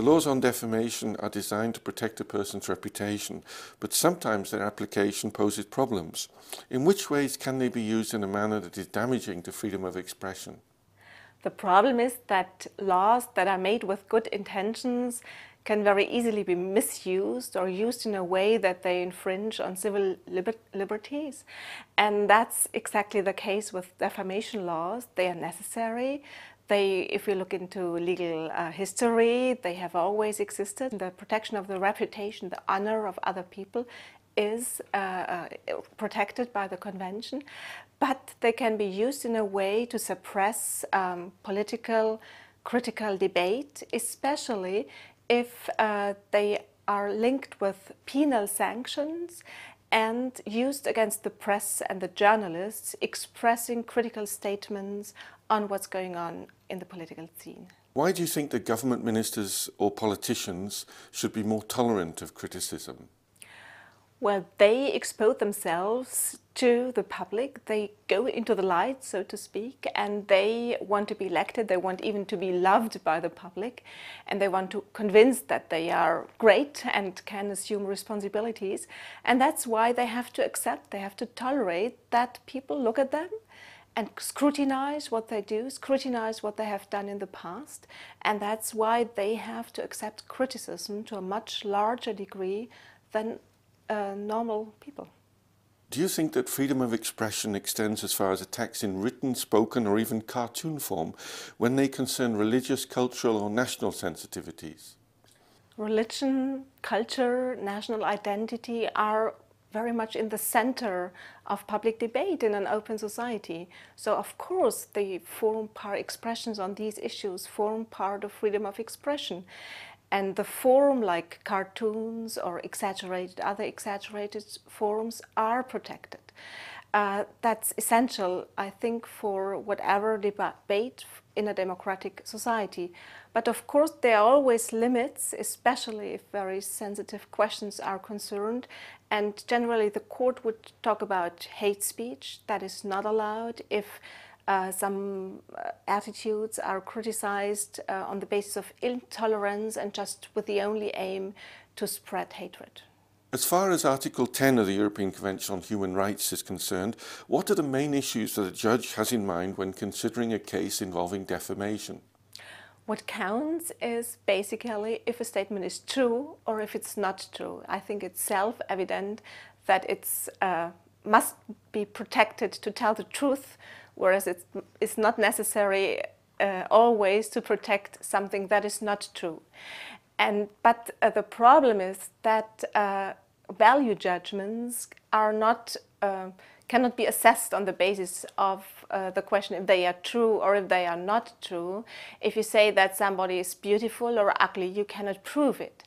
The laws on defamation are designed to protect a person's reputation, but sometimes their application poses problems. In which ways can they be used in a manner that is damaging to freedom of expression? The problem is that laws that are made with good intentions can very easily be misused or used in a way that they infringe on civil liber liberties. And that's exactly the case with defamation laws. They are necessary. They, if we look into legal uh, history, they have always existed. The protection of the reputation, the honor of other people is uh, uh, protected by the convention, but they can be used in a way to suppress um, political critical debate, especially if uh, they are linked with penal sanctions and used against the press and the journalists expressing critical statements on what's going on in the political scene. Why do you think that government ministers or politicians should be more tolerant of criticism? Well, they expose themselves to the public, they go into the light, so to speak, and they want to be elected, they want even to be loved by the public, and they want to convince that they are great and can assume responsibilities. And that's why they have to accept, they have to tolerate that people look at them and scrutinize what they do, scrutinize what they have done in the past. And that's why they have to accept criticism to a much larger degree than uh, normal people. Do you think that freedom of expression extends as far as attacks in written, spoken or even cartoon form when they concern religious, cultural or national sensitivities? Religion, culture, national identity are very much in the center of public debate in an open society. So of course they form part expressions on these issues, form part of freedom of expression. And the form like cartoons or exaggerated, other exaggerated forms are protected. Uh, that's essential, I think, for whatever debate in a democratic society. But of course, there are always limits, especially if very sensitive questions are concerned. And generally, the court would talk about hate speech that is not allowed if uh, some uh, attitudes are criticized uh, on the basis of intolerance and just with the only aim to spread hatred. As far as Article 10 of the European Convention on Human Rights is concerned, what are the main issues that a judge has in mind when considering a case involving defamation? What counts is basically if a statement is true or if it's not true. I think it's self-evident that it uh, must be protected to tell the truth whereas it's, it's not necessary uh, always to protect something that is not true. And, but uh, the problem is that uh, value judgments are not, uh, cannot be assessed on the basis of uh, the question if they are true or if they are not true. If you say that somebody is beautiful or ugly, you cannot prove it.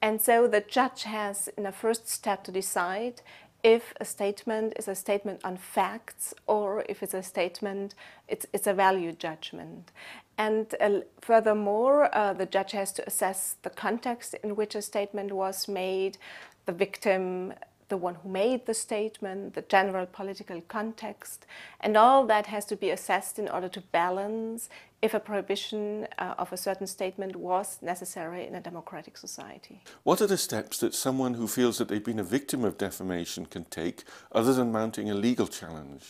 And so the judge has, in a first step, to decide if a statement is a statement on facts or if it's a statement, it's, it's a value judgment. And uh, furthermore, uh, the judge has to assess the context in which a statement was made, the victim, the one who made the statement, the general political context, and all that has to be assessed in order to balance if a prohibition uh, of a certain statement was necessary in a democratic society. What are the steps that someone who feels that they've been a victim of defamation can take other than mounting a legal challenge?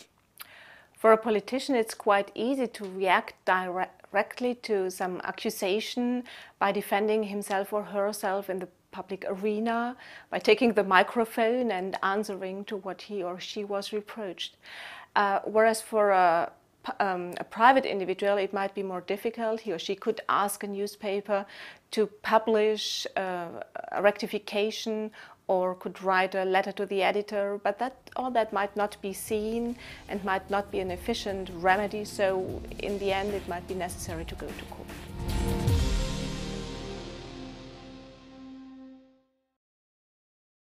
For a politician, it's quite easy to react directly to some accusation by defending himself or herself in the public arena, by taking the microphone and answering to what he or she was reproached. Uh, whereas for a um, a private individual, it might be more difficult. He or she could ask a newspaper to publish uh, a rectification or could write a letter to the editor, but that all that might not be seen and might not be an efficient remedy, so in the end it might be necessary to go to court.